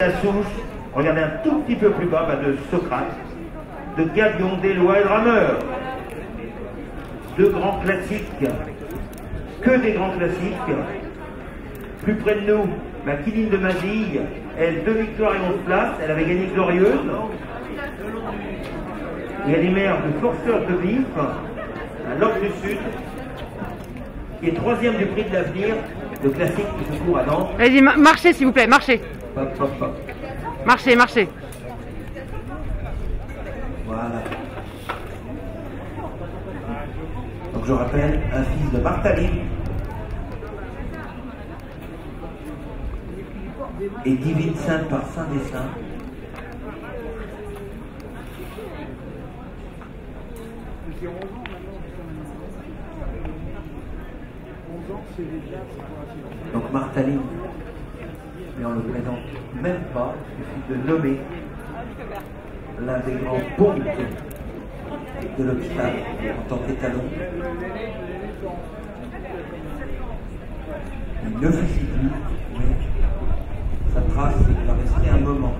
la souche, regardez un tout petit peu plus bas, de Socrate, de Gabion, d'Éloi et de Rameur. Deux grands classiques, que des grands classiques. Plus près de nous, ma Kiline de Mazille, elle, deux victoires et onze places, elle avait gagné glorieuse. Il y a des mères de forceurs de vif, à l'Ordre du Sud, qui est troisième du prix de l'avenir, de classique qui se court à Nantes. Allez-y, ma- marchez s'il vous plaît, marchez. Marchez, marchez. Voilà. Donc je rappelle, un fils de Martaline et divine sainte par Saint des Saints. Donc Martaline, et le présente même pas, il suffit de nommer l'un des grands pontes de l'hôpital en tant qu'étalon. Il ne fusille plus, mais sa trace va rester un moment.